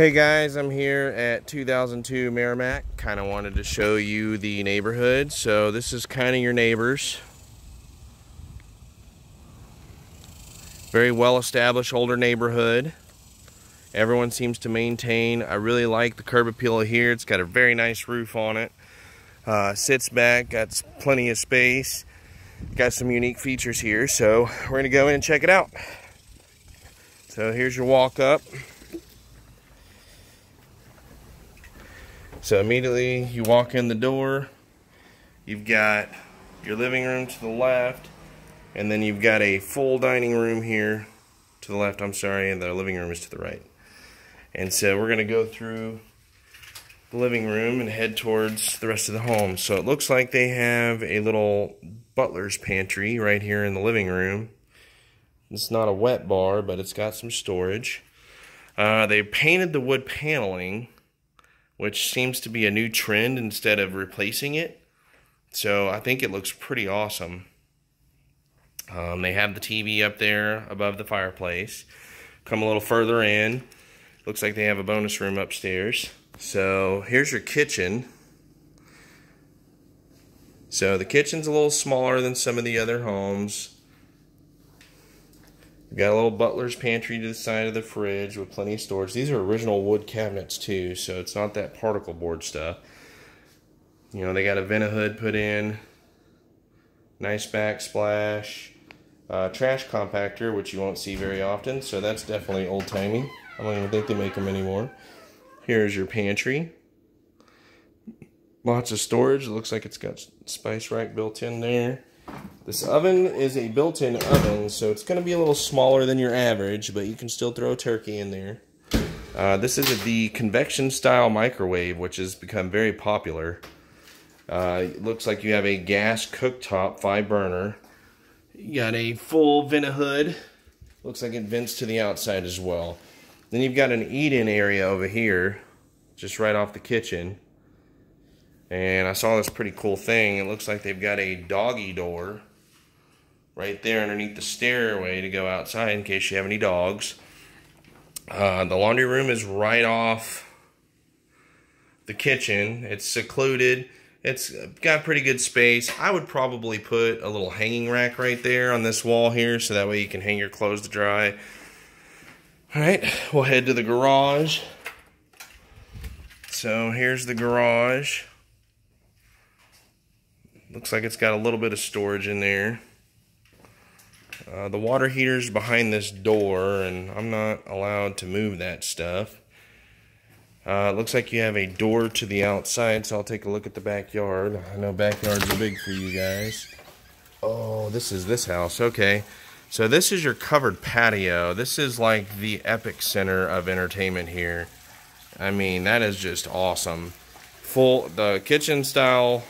Hey guys, I'm here at 2002 Merrimac. Kind of wanted to show you the neighborhood. So this is kind of your neighbors. Very well established older neighborhood. Everyone seems to maintain. I really like the curb appeal here. It's got a very nice roof on it. Uh, sits back, got plenty of space. Got some unique features here. So we're gonna go in and check it out. So here's your walk up. So immediately you walk in the door, you've got your living room to the left, and then you've got a full dining room here to the left, I'm sorry, and the living room is to the right. And so we're going to go through the living room and head towards the rest of the home. So it looks like they have a little butler's pantry right here in the living room. It's not a wet bar, but it's got some storage. Uh, they painted the wood paneling which seems to be a new trend instead of replacing it. So I think it looks pretty awesome. Um, they have the TV up there above the fireplace. Come a little further in. Looks like they have a bonus room upstairs. So here's your kitchen. So the kitchen's a little smaller than some of the other homes. We've got a little butler's pantry to the side of the fridge with plenty of storage. These are original wood cabinets too, so it's not that particle board stuff. You know, they got a Vent-A-Hood put in, nice backsplash, uh, trash compactor, which you won't see very often, so that's definitely old-timey. I don't even think they make them anymore. Here's your pantry. Lots of storage. It looks like it's got spice rack built in there. This oven is a built-in oven, so it's going to be a little smaller than your average, but you can still throw turkey in there. Uh, this is the convection style microwave, which has become very popular. Uh, looks like you have a gas cooktop, five burner. You got a full Vent-A-Hood. Looks like it vents to the outside as well. Then you've got an eat-in area over here, just right off the kitchen. And I saw this pretty cool thing. It looks like they've got a doggy door right there underneath the stairway to go outside in case you have any dogs. Uh, the laundry room is right off the kitchen. It's secluded. It's got pretty good space. I would probably put a little hanging rack right there on this wall here so that way you can hang your clothes to dry. All right, we'll head to the garage. So here's the garage. Looks like it's got a little bit of storage in there. Uh, the water heater's behind this door, and I'm not allowed to move that stuff. Uh, looks like you have a door to the outside, so I'll take a look at the backyard. I know backyards are big for you guys. Oh, this is this house. Okay. So this is your covered patio. This is like the epic center of entertainment here. I mean, that is just awesome. Full, the kitchen style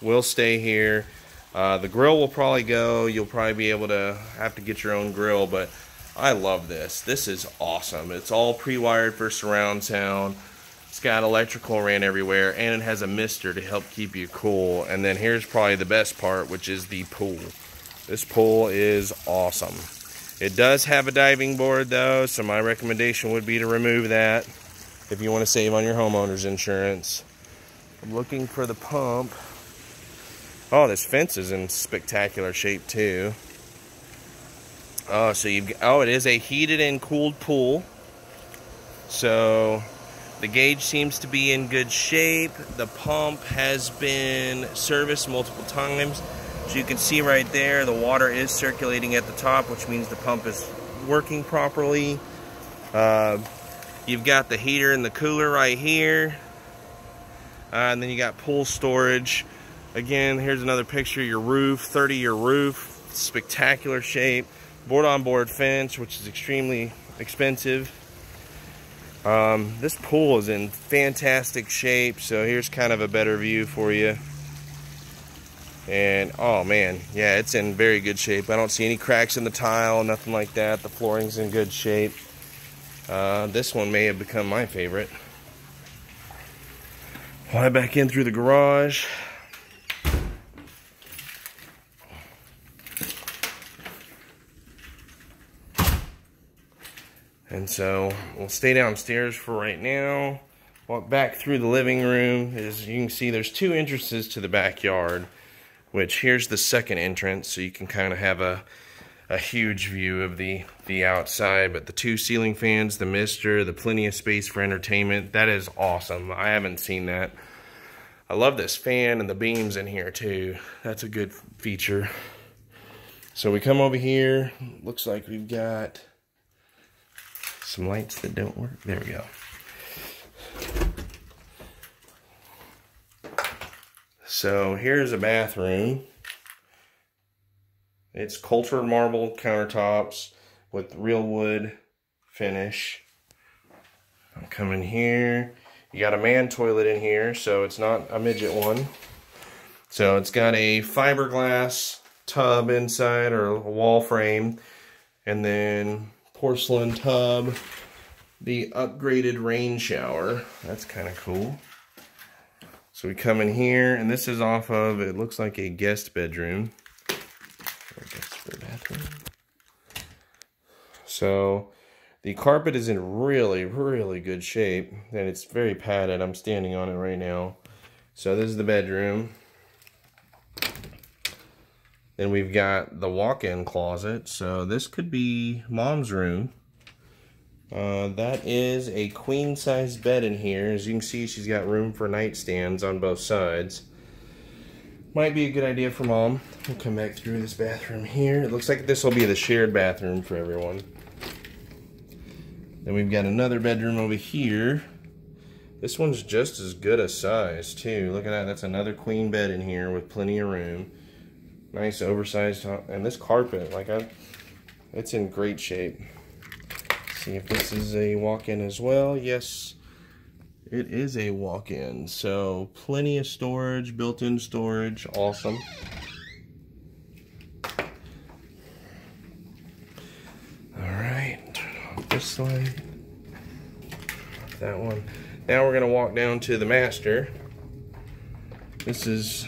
will stay here. Uh, the grill will probably go. You'll probably be able to have to get your own grill, but I love this. This is awesome. It's all pre-wired for surround sound. It's got electrical ran everywhere, and it has a mister to help keep you cool. And then here's probably the best part, which is the pool. This pool is awesome. It does have a diving board, though, so my recommendation would be to remove that if you want to save on your homeowner's insurance. I'm looking for the pump. Oh, this fence is in spectacular shape too. Oh, so you've oh, it is a heated and cooled pool. So the gauge seems to be in good shape. The pump has been serviced multiple times. So you can see right there, the water is circulating at the top, which means the pump is working properly. Uh, you've got the heater and the cooler right here. Uh, and then you got pool storage. Again, here's another picture your roof, 30 year roof, spectacular shape. Board on board fence, which is extremely expensive. Um, this pool is in fantastic shape, so here's kind of a better view for you. And oh man, yeah, it's in very good shape. I don't see any cracks in the tile, nothing like that. The flooring's in good shape. Uh, this one may have become my favorite. Fly back in through the garage. And so we'll stay downstairs for right now. Walk back through the living room. As you can see, there's two entrances to the backyard, which here's the second entrance, so you can kind of have a a huge view of the the outside. But the two ceiling fans the mister the plenty of space for entertainment that is awesome. I haven't seen that. I love this fan and the beams in here too. That's a good feature. So we come over here. Looks like we've got some lights that don't work there we go so here's a bathroom it's cultured marble countertops with real wood finish. I'm coming here. You got a man toilet in here, so it's not a midget one. So it's got a fiberglass tub inside or a wall frame. And then porcelain tub. The upgraded rain shower. That's kind of cool. So we come in here, and this is off of, it looks like a guest bedroom. So the carpet is in really, really good shape and it's very padded. I'm standing on it right now. So this is the bedroom. Then we've got the walk-in closet. So this could be mom's room. Uh, that is a queen size bed in here. As you can see, she's got room for nightstands on both sides. Might be a good idea for mom. We'll come back through this bathroom here. It looks like this will be the shared bathroom for everyone. Then we've got another bedroom over here. This one's just as good a size too. Look at that, that's another queen bed in here with plenty of room. Nice oversized, and this carpet, like I, it's in great shape. See if this is a walk-in as well. Yes, it is a walk-in, so plenty of storage, built-in storage, awesome. All right, turn off this light. That one. Now we're gonna walk down to the master. This is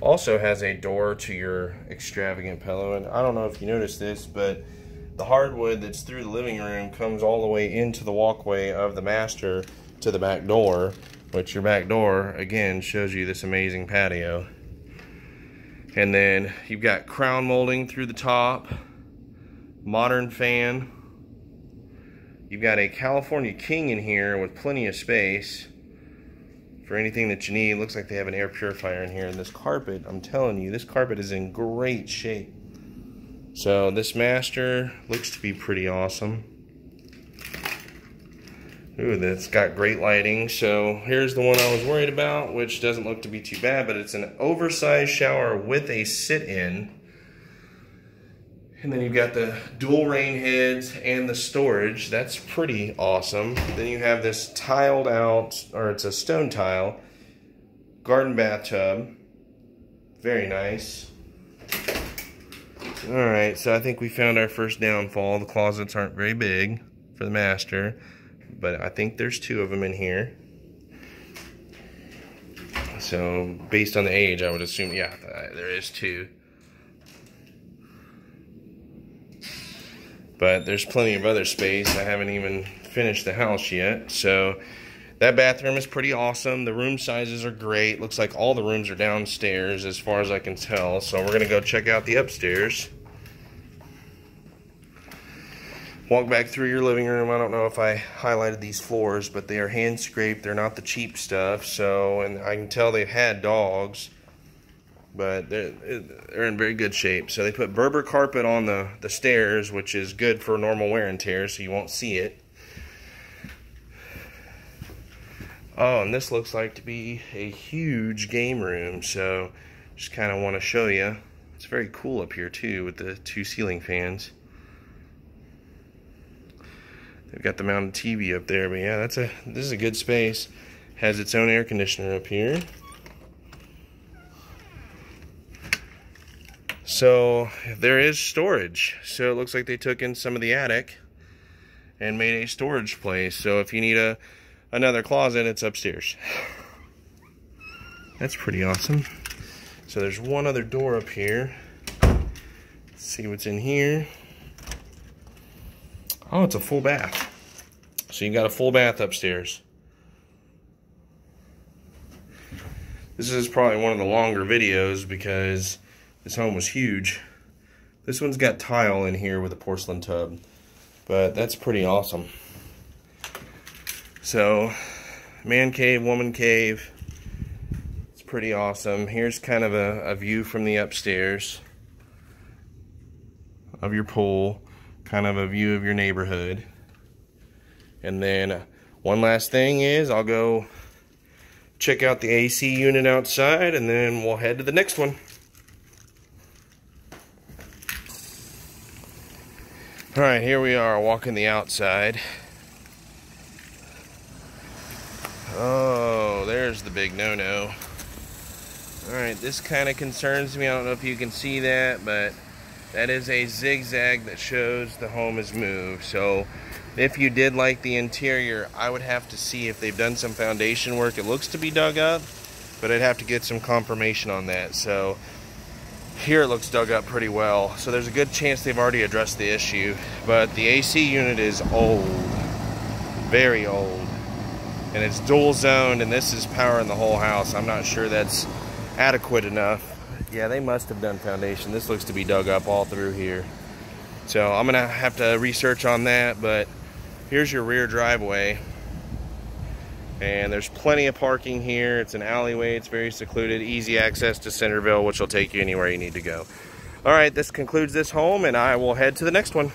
also has a door to your extravagant pillow, and I don't know if you noticed this, but the hardwood that's through the living room comes all the way into the walkway of the master to the back door, which your back door, again, shows you this amazing patio. And then you've got crown molding through the top, modern fan. You've got a California King in here with plenty of space for anything that you need. Looks like they have an air purifier in here. And this carpet, I'm telling you, this carpet is in great shape. So this master looks to be pretty awesome. Ooh, that's got great lighting. So here's the one I was worried about, which doesn't look to be too bad, but it's an oversized shower with a sit-in. And then you've got the dual rain heads and the storage. That's pretty awesome. Then you have this tiled out, or it's a stone tile, garden bathtub. Very nice. All right, so I think we found our first downfall. The closets aren't very big for the master but I think there's two of them in here. So based on the age, I would assume, yeah, uh, there is two. But there's plenty of other space. I haven't even finished the house yet. So that bathroom is pretty awesome. The room sizes are great. Looks like all the rooms are downstairs as far as I can tell. So we're going to go check out the upstairs. Walk back through your living room. I don't know if I highlighted these floors, but they are hand scraped. They're not the cheap stuff. So, and I can tell they've had dogs, but they're, they're in very good shape. So they put Berber carpet on the, the stairs, which is good for normal wear and tear, so you won't see it. Oh, and this looks like to be a huge game room. So just kind of want to show you. It's very cool up here too with the two ceiling fans. They've got the mounted TV up there, but yeah, that's a this is a good space. Has its own air conditioner up here. So there is storage. So it looks like they took in some of the attic and made a storage place. So if you need a another closet, it's upstairs. That's pretty awesome. So there's one other door up here. Let's see what's in here. Oh, it's a full bath. So you got a full bath upstairs. This is probably one of the longer videos because this home was huge. This one's got tile in here with a porcelain tub. But that's pretty awesome. So, man cave, woman cave. It's pretty awesome. Here's kind of a, a view from the upstairs of your pool. Kind of a view of your neighborhood. And then uh, one last thing is I'll go check out the AC unit outside and then we'll head to the next one. All right, here we are walking the outside. Oh, there's the big no-no. All right, this kind of concerns me. I don't know if you can see that, but that is a zigzag that shows the home is moved. So if you did like the interior, I would have to see if they've done some foundation work. It looks to be dug up, but I'd have to get some confirmation on that. So here it looks dug up pretty well. So there's a good chance they've already addressed the issue. But the AC unit is old, very old. And it's dual zoned and this is powering the whole house. I'm not sure that's adequate enough. Yeah, they must have done foundation. This looks to be dug up all through here. So I'm gonna have to research on that, but here's your rear driveway. And there's plenty of parking here. It's an alleyway. It's very secluded. Easy access to Centerville, which will take you anywhere you need to go. All right, this concludes this home, and I will head to the next one.